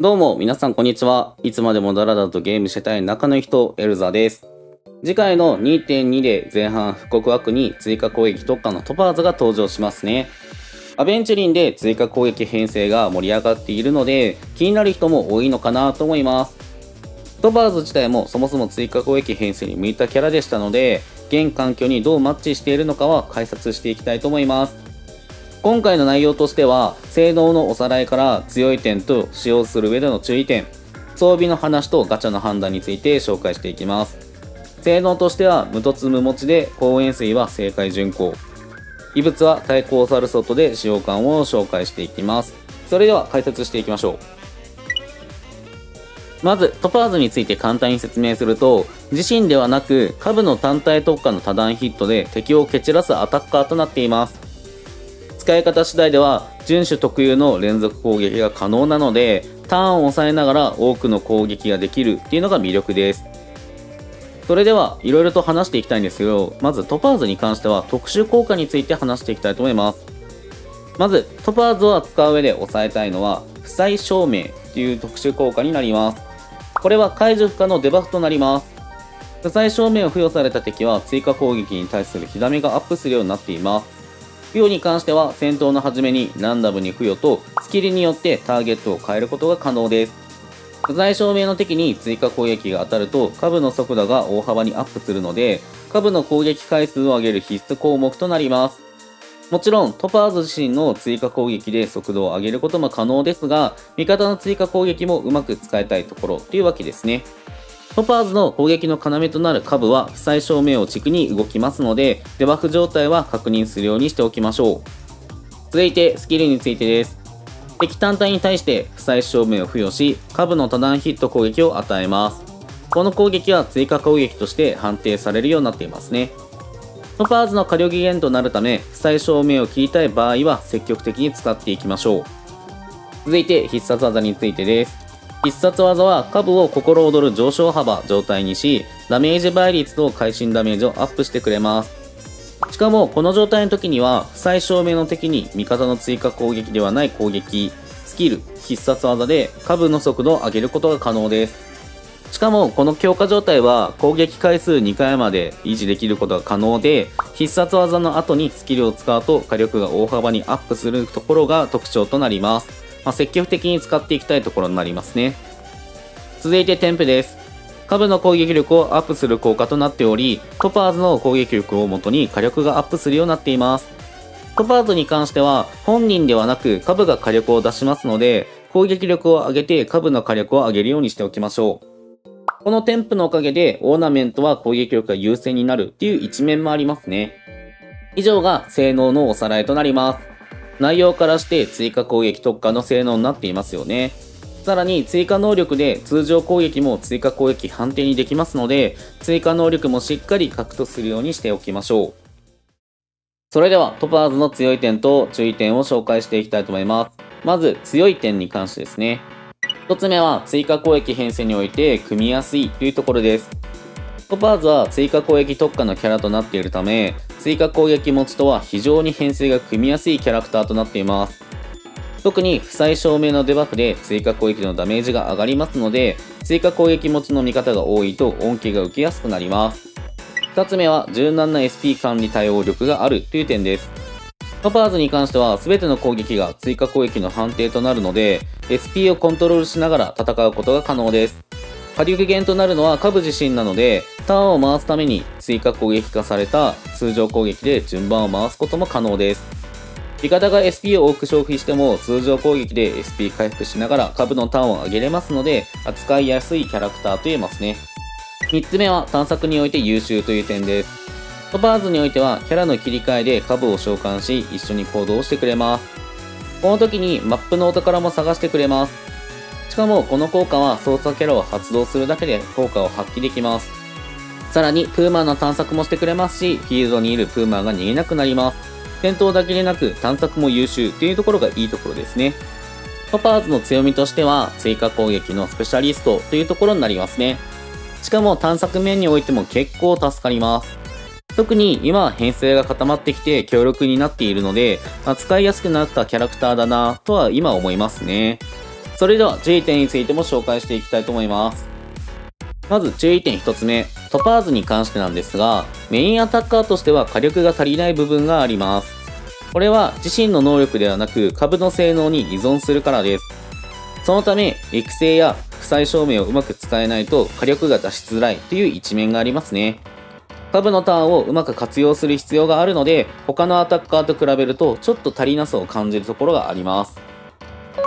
どうも、皆さんこんにちは。いつまでもダラダラとゲームしてたい仲のいい人、エルザです。次回の2.2で前半復刻枠に追加攻撃特化のトパーズが登場しますね。アベンチュリンで追加攻撃編成が盛り上がっているので、気になる人も多いのかなと思います。トパーズ自体もそもそも追加攻撃編成に向いたキャラでしたので、現環境にどうマッチしているのかは解説していきたいと思います。今回の内容としては、性能のおさらいから強い点と使用する上での注意点、装備の話とガチャの判断について紹介していきます。性能としては無凸無持ちで高塩水は正解巡航。異物は対抗サルソットで使用感を紹介していきます。それでは解説していきましょう。まず、トパーズについて簡単に説明すると、自身ではなく、下部の単体特化の多段ヒットで敵を蹴散らすアタッカーとなっています。使い方次第では、巡狩特有の連続攻撃が可能なので、ターンを抑えながら多くの攻撃ができるっていうのが魅力です。それでは、いろいろと話していきたいんですけど、まずトパーズに関しては特殊効果について話していきたいと思います。まず、トパーズを使う上で押さえたいのは、負債証明という特殊効果になります。これは解除不可のデバフとなります。負債証明を付与された敵は追加攻撃に対する被ダメがアップするようになっています。付与に関しては戦闘の初めにランダムに付与とスキルによってターゲットを変えることが可能です。負債証明の敵に追加攻撃が当たるとカブの速度が大幅にアップするのでカブの攻撃回数を上げる必須項目となります。もちろんトパーズ自身の追加攻撃で速度を上げることも可能ですが味方の追加攻撃もうまく使いたいところというわけですね。トパーズの攻撃の要となるカブは負債証明を軸に動きますので、デバフ状態は確認するようにしておきましょう。続いてスキルについてです。敵単体に対して負債証明を付与し、下部の多段ヒット攻撃を与えます。この攻撃は追加攻撃として判定されるようになっていますね。トパーズの火力源となるため、負債証明を切りたい場合は積極的に使っていきましょう。続いて必殺技についてです。必殺技は下部を心躍る上昇幅状態にし、ダメージ倍率と会心ダメージをアップしてくれます。しかも、この状態の時には、負債証明の敵に味方の追加攻撃ではない攻撃、スキル、必殺技で下部の速度を上げることが可能です。しかも、この強化状態は攻撃回数2回まで維持できることが可能で、必殺技の後にスキルを使うと火力が大幅にアップするところが特徴となります。まあ、積極的に使っていきたいところになりますね。続いて添付です。カブの攻撃力をアップする効果となっており、トパーズの攻撃力をもとに火力がアップするようになっています。トパーズに関しては、本人ではなくカブが火力を出しますので、攻撃力を上げてカブの火力を上げるようにしておきましょう。この天賦のおかげで、オーナメントは攻撃力が優先になるっていう一面もありますね。以上が性能のおさらいとなります。内容からして追加攻撃特化の性能になっていますよね。さらに追加能力で通常攻撃も追加攻撃判定にできますので、追加能力もしっかり獲得するようにしておきましょう。それではトパーズの強い点と注意点を紹介していきたいと思います。まず強い点に関してですね。一つ目は追加攻撃編成において組みやすいというところです。トパーズは追加攻撃特化のキャラとなっているため、追加攻撃持ちとは非常に編成が組みやすいキャラクターとなっています。特に負債証明のデバフで追加攻撃のダメージが上がりますので、追加攻撃持ちの味方が多いと恩恵が受けやすくなります。2つ目は柔軟な SP 管理対応力があるという点です。トパーズに関しては全ての攻撃が追加攻撃の判定となるので、SP をコントロールしながら戦うことが可能です。火力源となるのは下部自身なので、ターンを回すために追加攻撃化された通常攻撃で順番を回すことも可能です。味方が SP を多く消費しても通常攻撃で SP 回復しながら株のターンを上げれますので、扱いやすいキャラクターと言えますね。3つ目は探索において優秀という点です。トパーズにおいてはキャラの切り替えで株を召喚し一緒に行動してくれます。この時にマップのお宝も探してくれます。しかもこの効果は操作キャラを発動するだけで効果を発揮できます。さらにプーマーの探索もしてくれますし、フィールドにいるプーマーが逃げなくなります。戦闘だけでなく探索も優秀というところがいいところですね。トパーズの強みとしては追加攻撃のスペシャリストというところになりますね。しかも探索面においても結構助かります。特に今は編成が固まってきて強力になっているので、扱いやすくなったキャラクターだなとは今思いますね。それでは注意点についても紹介していきたいと思います。まず注意点1つ目、トパーズに関してなんですが、メインアタッカーとしては火力が足りない部分があります。これは自身の能力ではなく株の性能に依存するからです。そのため、育成や負債証明をうまく使えないと火力が出しづらいという一面がありますね。株のターンをうまく活用する必要があるので、他のアタッカーと比べるとちょっと足りなさを感じるところがあります。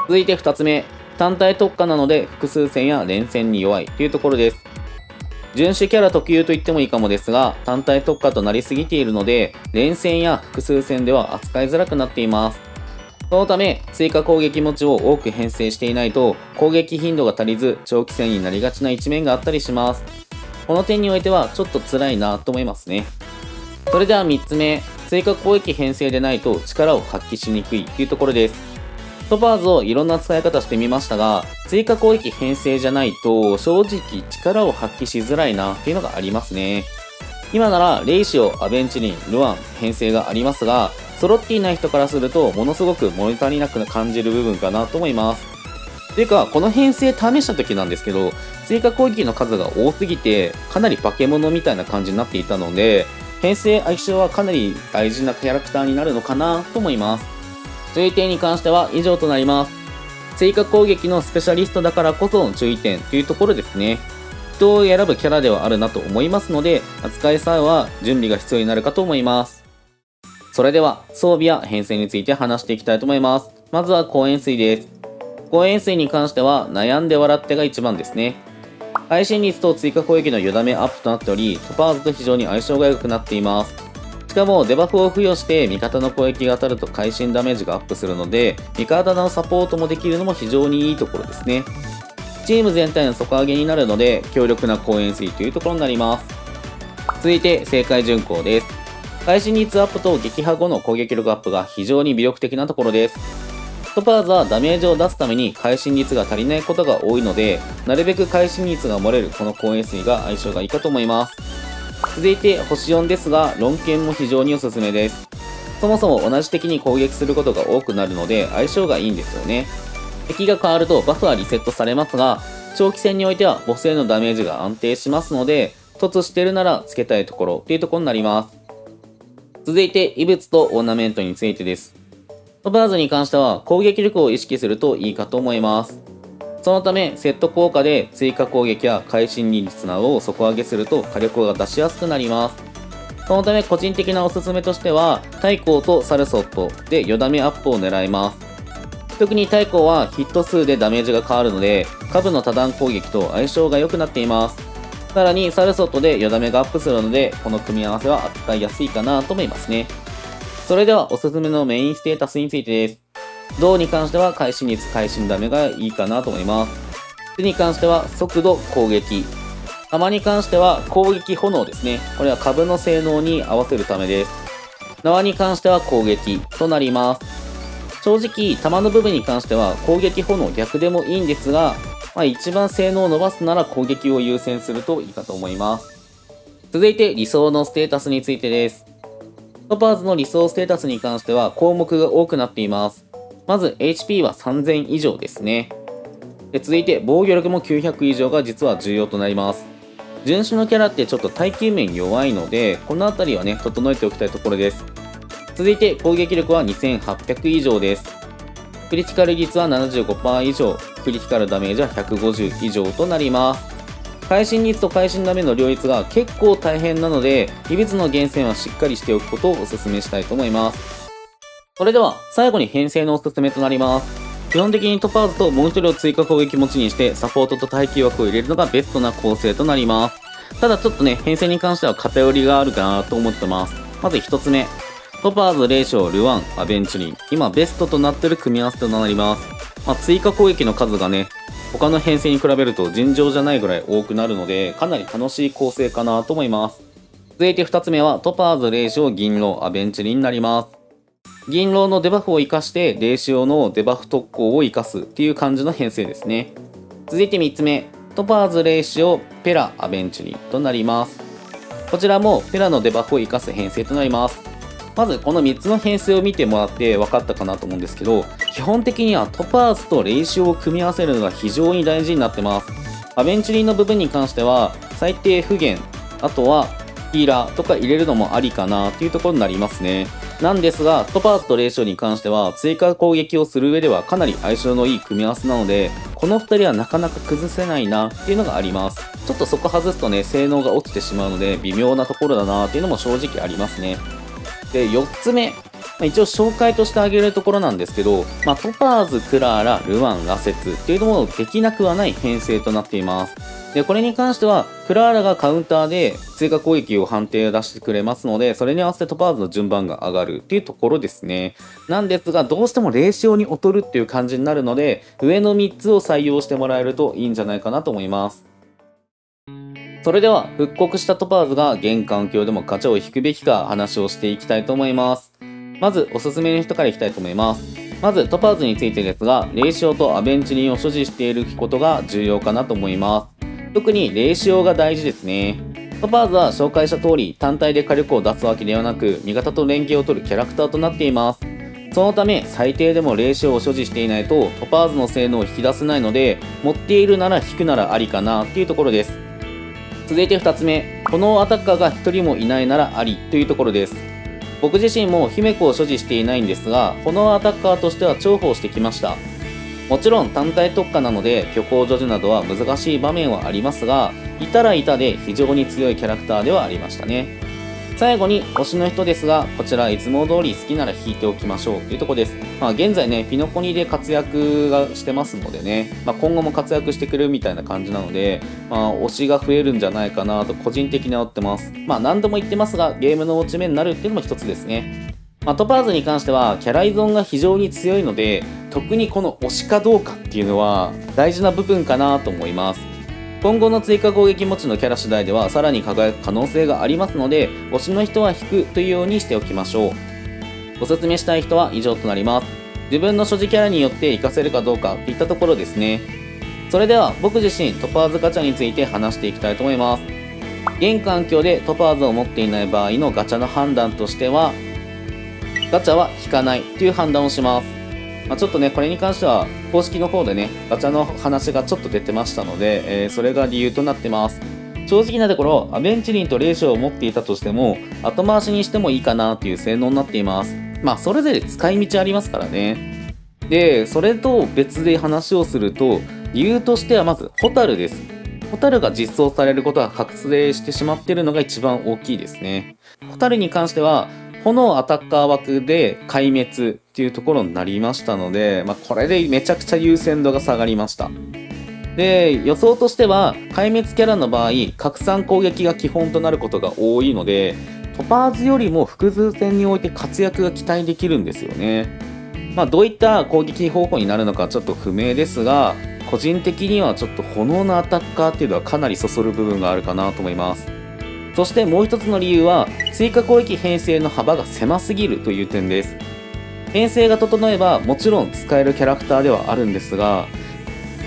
続いて2つ目、単体特化なので複数戦や連戦に弱いというところです。純種キャラ特有と言ってもいいかもですが、単体特化となりすぎているので、連戦や複数戦では扱いづらくなっています。そのため、追加攻撃持ちを多く編成していないと、攻撃頻度が足りず、長期戦になりがちな一面があったりします。この点においては、ちょっと辛いなと思いますね。それでは3つ目、追加攻撃編成でないと力を発揮しにくいというところです。トパーズをいろんな使い方してみましたが、追加攻撃編成じゃないと正直力を発揮しづらいなっていうのがありますね。今ならレイシオ、アベンチリン、ルアン編成がありますが、揃っていない人からするとものすごく物足りなく感じる部分かなと思います。ていうか、この編成試した時なんですけど、追加攻撃の数が多すぎて、かなり化け物みたいな感じになっていたので、編成相性はかなり大事なキャラクターになるのかなと思います。注意点に関しては以上となります。追加攻撃のスペシャリストだからこその注意点というところですね。人を選ぶキャラではあるなと思いますので、扱いさえは準備が必要になるかと思います。それでは、装備や編成について話していきたいと思います。まずは公園水です。公園水に関しては、悩んで笑ってが一番ですね。配信率と追加攻撃のよだめアップとなっており、トパーズと非常に相性が良くなっています。しかもデバフを付与して味方の攻撃が当たると会心ダメージがアップするので、味方のサポートもできるのも非常にいいところですね。チーム全体の底上げになるので、強力な公演水というところになります。続いて、正解巡行です。会心率アップと撃破後の攻撃力アップが非常に魅力的なところです。トパーズはダメージを出すために会心率が足りないことが多いので、なるべく会心率が漏れるこの公演水が相性がいいかと思います。続いて星4ですが、論剣も非常におすすめです。そもそも同じ敵に攻撃することが多くなるので相性がいいんですよね。敵が変わるとバフはリセットされますが、長期戦においてはボスへのダメージが安定しますので、突してるならつけたいところっていうところになります。続いて、異物とオーナメントについてです。トバーズに関しては攻撃力を意識するといいかと思います。そのため、セット効果で追加攻撃や会心率などを底上げすると火力が出しやすくなります。そのため個人的なおすすめとしては、太閤とサルソットでよだめアップを狙います。特に太閤はヒット数でダメージが変わるので、株の多段攻撃と相性が良くなっています。さらにサルソットでよだめがアップするので、この組み合わせは扱いやすいかなと思いますね。それではおすすめのメインステータスについてです。銅に関しては会心率、会心ダメがいいかなと思います。手に関しては速度、攻撃。弾に関しては攻撃炎ですね。これは株の性能に合わせるためです。縄に関しては攻撃となります。正直、弾の部分に関しては攻撃炎逆でもいいんですが、まあ、一番性能を伸ばすなら攻撃を優先するといいかと思います。続いて理想のステータスについてです。トパーズの理想ステータスに関しては項目が多くなっています。まず HP は3000以上ですね。で続いて防御力も900以上が実は重要となります。純種のキャラってちょっと耐久面弱いので、この辺りはね、整えておきたいところです。続いて攻撃力は2800以上です。クリティカル率は75%以上、クリティカルダメージは150以上となります。会心率と会心ダメの両立が結構大変なので、秘密の厳選はしっかりしておくことをお勧めしたいと思います。それでは、最後に編成のおすすめとなります。基本的にトパーズともう一人を追加攻撃持ちにして、サポートと耐久枠を入れるのがベストな構成となります。ただちょっとね、編成に関しては偏りがあるかなと思ってます。まず一つ目。トパーズ、レイシオ、ルアン、アベンチュリン。今ベストとなってる組み合わせとなります。まあ、追加攻撃の数がね、他の編成に比べると尋常じゃないぐらい多くなるので、かなり楽しい構成かなと思います。続いて2つ目は、トパーズ、レイシオ、銀狼、アベンチュリンになります。銀狼のデバフを活かして、レイシオのデバフ特攻を活かすっていう感じの編成ですね。続いて3つ目、トパーズレイシオペラアベンチュリンとなります。こちらもペラのデバフを活かす編成となります。まずこの3つの編成を見てもらって分かったかなと思うんですけど、基本的にはトパーズとレイシオを組み合わせるのが非常に大事になってます。アベンチュリンの部分に関しては、最低符玄、あとはヒーラーとか入れるのもありかなっていうところになりますね。なんですが、トパーズとレイシオに関しては、追加攻撃をする上ではかなり相性のいい組み合わせなので、この2人はなかなか崩せないなっていうのがあります。ちょっとそこ外すとね、性能が落ちてしまうので、微妙なところだなっていうのも正直ありますね。で、4つ目。一応紹介としてあげるところなんですけど、まあ、トパーズ、クラーラ、ルアン、羅刹っていうのもできなくはない編成となっています。で、これに関しては、クラーラがカウンターで追加攻撃を判定を出してくれますので、それに合わせてトパーズの順番が上がるっていうところですね。なんですが、どうしてもレイシオに劣るっていう感じになるので、上の3つを採用してもらえるといいんじゃないかなと思います。それでは復刻したトパーズが現環境でもガチャを引くべきか話をしていきたいと思います。まずおすすめの人からいきたいと思います。まずトパーズについてですが、レイシオとアベンチュリンを所持していることが重要かなと思います。特にレイシオが大事ですね。トパーズは紹介した通り単体で火力を出すわけではなく味方と連携を取るキャラクターとなっています。そのため最低でもレイシオを所持していないとトパーズの性能を引き出せないので持っているなら引くならありかなっていうところです。続いて2つ目、このアタッカーが1人もいないならありというところです。僕自身も姫子を所持していないんですが、このアタッカーとしては重宝してきました。もちろん単体特化なので虚構助手などは難しい場面はありますが、いたらいたで非常に強いキャラクターではありましたね。最後に推しの人ですが、こちらいつも通り好きなら引いておきましょうというとこです。まあ現在ね、ピノコニで活躍がしてますのでね、まあ、今後も活躍してくれるみたいな感じなので、まあ推しが増えるんじゃないかなと個人的に思ってます。まあ何度も言ってますが、ゲームの落ち目になるっていうのも一つですね。ま、トパーズに関してはキャラ依存が非常に強いので特にこの推しかどうかっていうのは大事な部分かなと思います。今後の追加攻撃持ちのキャラ次第ではさらに輝く可能性がありますので推しの人は引くというようにしておきましょう。ご説明したい人は以上となります。自分の所持キャラによって活かせるかどうかといったところですね。それでは僕自身トパーズガチャについて話していきたいと思います。現環境でトパーズを持っていない場合のガチャの判断としてはガチャは引かないという判断をしますまあ、ちょっとね、これに関しては公式の方でね、ガチャの話がちょっと出てましたので、えー、それが理由となってます。正直なところ、アベンチュリンとレイシオを持っていたとしても、後回しにしてもいいかなという性能になっています。まあ、それぞれ使い道ありますからね。で、それと別で話をすると、理由としてはまず、ホタルです。ホタルが実装されることが確定してしまっているのが一番大きいですね。ホタルに関しては、炎アタッカー枠で壊滅っていうところになりましたので、まあ、これでめちゃくちゃ優先度が下がりました。で、予想としては、壊滅キャラの場合、拡散攻撃が基本となることが多いので、トパーズよりも複数戦において活躍が期待できるんですよね。まあ、どういった攻撃方法になるのかちょっと不明ですが、個人的にはちょっと炎のアタッカーっていうのはかなりそそる部分があるかなと思います。そしてもう一つの理由は追加攻撃編成の幅が狭すぎるという点です。編成が整えばもちろん使えるキャラクターではあるんですが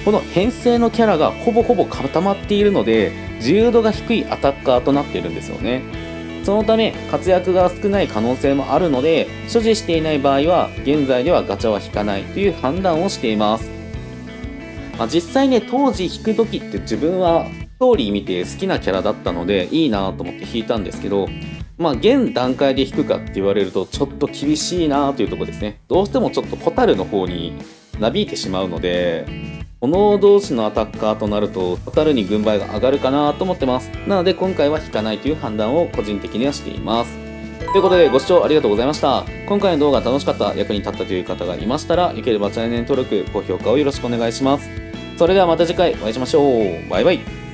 この編成のキャラがほぼほぼ固まっているので自由度が低いアタッカーとなっているんですよね。そのため活躍が少ない可能性もあるので所持していない場合は現在ではガチャは引かないという判断をしています、まあ、実際ね当時引く時って自分はストーリー見て好きなキャラだったのでいいなと思って引いたんですけどまあ現段階で引くかって言われるとちょっと厳しいなというとこですね。どうしてもちょっとホタルの方になびいてしまうので炎同士のアタッカーとなるとホタルに軍配が上がるかなと思ってます。なので今回は引かないという判断を個人的にはしています。ということでご視聴ありがとうございました。今回の動画楽しかった役に立ったという方がいましたらよければチャンネル登録高評価をよろしくお願いします。それではまた次回お会いしましょう。バイバイ。